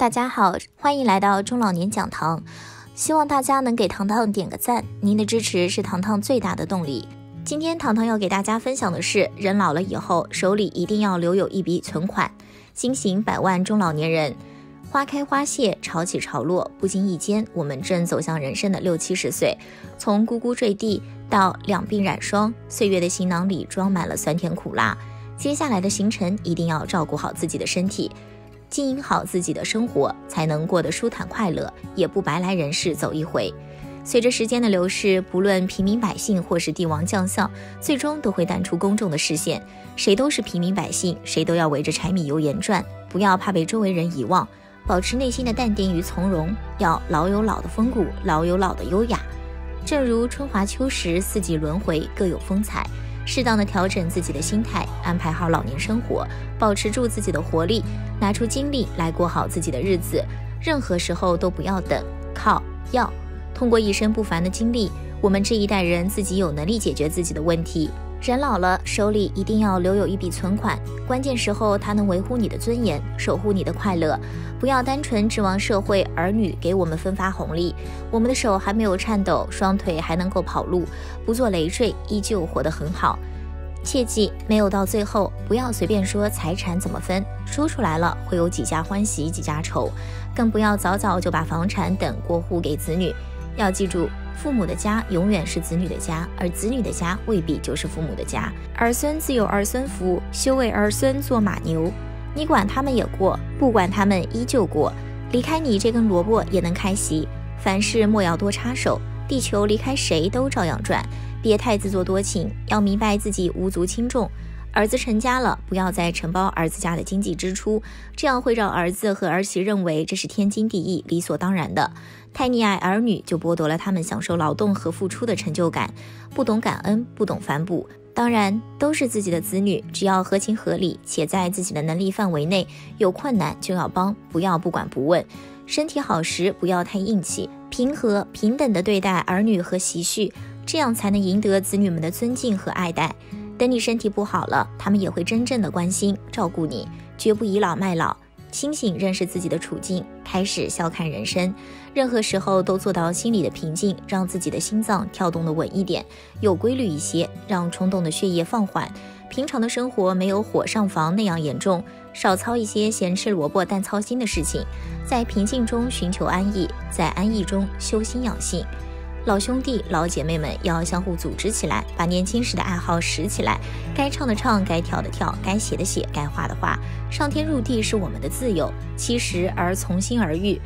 大家好，欢迎来到中老年讲堂。希望大家能给糖糖点个赞，您的支持是糖糖最大的动力。今天糖糖要给大家分享的是，人老了以后手里一定要留有一笔存款。惊醒百万中老年人，花开花谢，潮起潮落，不经意间，我们正走向人生的六七十岁。从呱呱坠地到两鬓染霜，岁月的行囊里装满了酸甜苦辣。接下来的行程一定要照顾好自己的身体。经营好自己的生活，才能过得舒坦快乐，也不白来人世走一回。随着时间的流逝，不论平民百姓或是帝王将相，最终都会淡出公众的视线。谁都是平民百姓，谁都要围着柴米油盐转。不要怕被周围人遗忘，保持内心的淡定与从容。要老有老的风骨，老有老的优雅。正如春华秋实，四季轮回，各有风采。适当的调整自己的心态，安排好老年生活，保持住自己的活力，拿出精力来过好自己的日子。任何时候都不要等，靠要。通过一生不凡的经历，我们这一代人自己有能力解决自己的问题。人老了，手里一定要留有一笔存款，关键时候它能维护你的尊严，守护你的快乐。不要单纯指望社会儿女给我们分发红利，我们的手还没有颤抖，双腿还能够跑路，不做累赘，依旧活得很好。切记，没有到最后，不要随便说财产怎么分，说出来了会有几家欢喜几家愁。更不要早早就把房产等过户给子女。要记住。父母的家永远是子女的家，而子女的家未必就是父母的家。儿孙自有儿孙福，休为儿孙做马牛。你管他们也过，不管他们依旧过。离开你这根萝卜也能开席。凡事莫要多插手，地球离开谁都照样转。别太自作多情，要明白自己无足轻重。儿子成家了，不要再承包儿子家的经济支出，这样会让儿子和儿媳认为这是天经地义、理所当然的。太溺爱儿女，就剥夺了他们享受劳动和付出的成就感。不懂感恩，不懂反哺。当然，都是自己的子女，只要合情合理，且在自己的能力范围内，有困难就要帮，不要不管不问。身体好时，不要太硬气，平和平等的对待儿女和媳婿，这样才能赢得子女们的尊敬和爱戴。等你身体不好了，他们也会真正的关心照顾你，绝不倚老卖老。清醒认识自己的处境，开始笑看人生。任何时候都做到心里的平静，让自己的心脏跳动的稳一点，有规律一些，让冲动的血液放缓。平常的生活没有火上房那样严重，少操一些咸吃萝卜淡操心的事情，在平静中寻求安逸，在安逸中修心养性。老兄弟、老姐妹们要相互组织起来，把年轻时的爱好拾起来。该唱的唱，该跳的跳，该写的写，该画的画。上天入地是我们的自由，七十而从心而欲，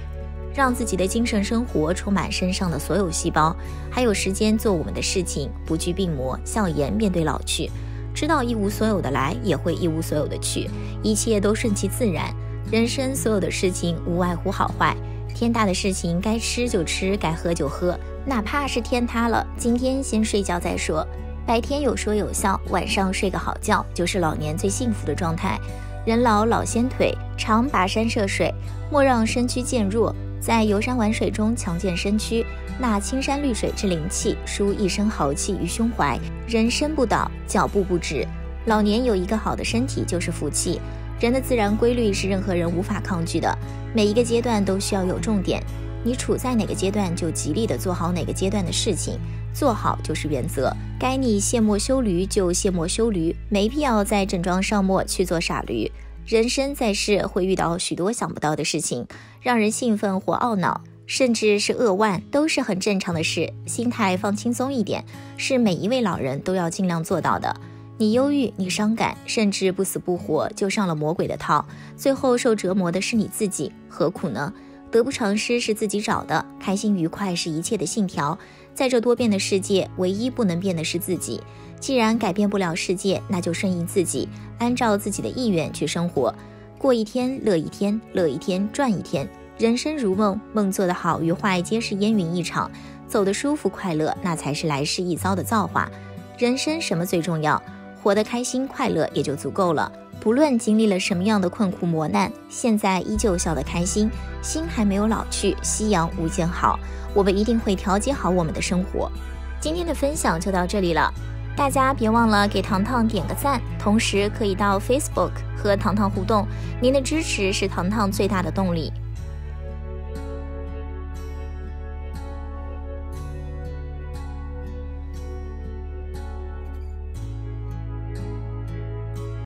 让自己的精神生活充满身上的所有细胞，还有时间做我们的事情，不惧病魔，笑颜面对老去。知道一无所有的来，也会一无所有的去，一切都顺其自然。人生所有的事情无外乎好坏，天大的事情该吃就吃，该喝就喝。哪怕是天塌了，今天先睡觉再说。白天有说有笑，晚上睡个好觉，就是老年最幸福的状态。人老老先腿，常跋山涉水，莫让身躯渐弱。在游山玩水中强健身躯，那青山绿水之灵气，输一身豪气于胸怀。人身不倒，脚步不止。老年有一个好的身体就是福气。人的自然规律是任何人无法抗拒的，每一个阶段都需要有重点。你处在哪个阶段，就极力的做好哪个阶段的事情，做好就是原则。该你卸磨修驴就卸磨修驴，没必要再整装上磨去做傻驴。人生在世会遇到许多想不到的事情，让人兴奋或懊恼，甚至是扼腕，都是很正常的事。心态放轻松一点，是每一位老人都要尽量做到的。你忧郁，你伤感，甚至不死不活，就上了魔鬼的套，最后受折磨的是你自己，何苦呢？得不偿失是自己找的，开心愉快是一切的信条。在这多变的世界，唯一不能变的是自己。既然改变不了世界，那就顺应自己，按照自己的意愿去生活，过一天乐一天，乐一天赚一天。人生如梦，梦做得好与坏皆是烟云一场。走得舒服快乐，那才是来世一遭的造化。人生什么最重要？活得开心快乐也就足够了。不论经历了什么样的困苦磨难，现在依旧笑得开心，心还没有老去，夕阳无限好。我们一定会调节好我们的生活。今天的分享就到这里了，大家别忘了给糖糖点个赞，同时可以到 Facebook 和糖糖互动，您的支持是糖糖最大的动力。